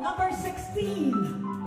Number 16.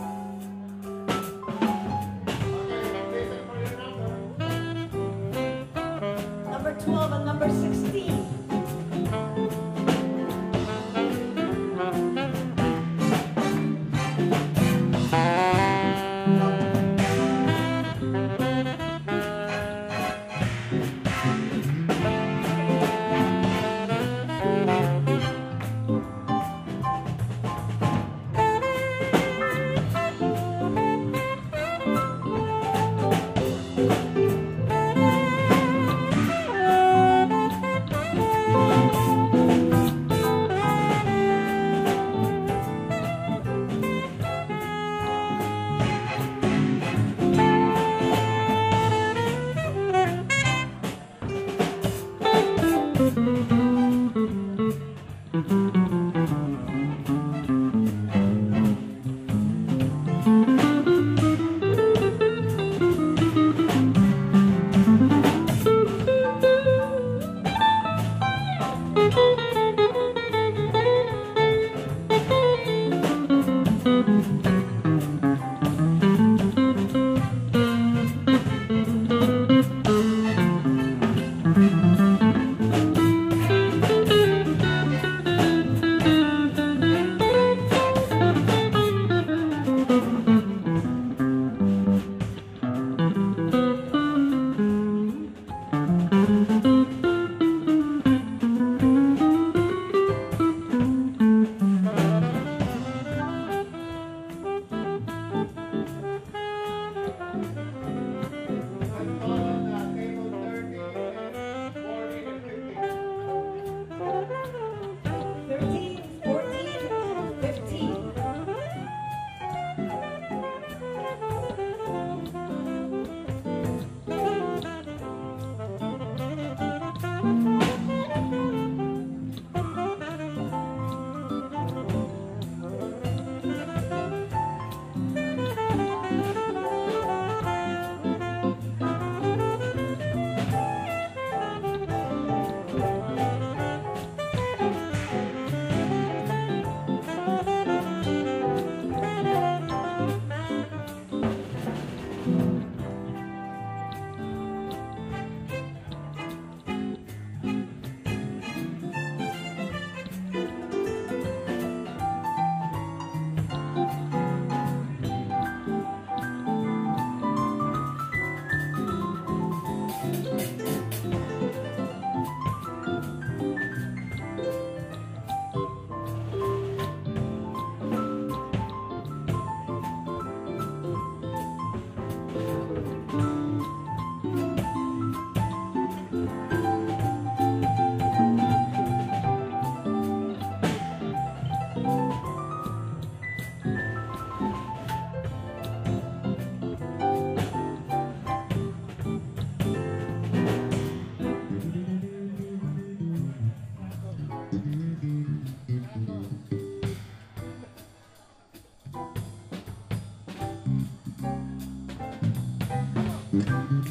Mm-hmm.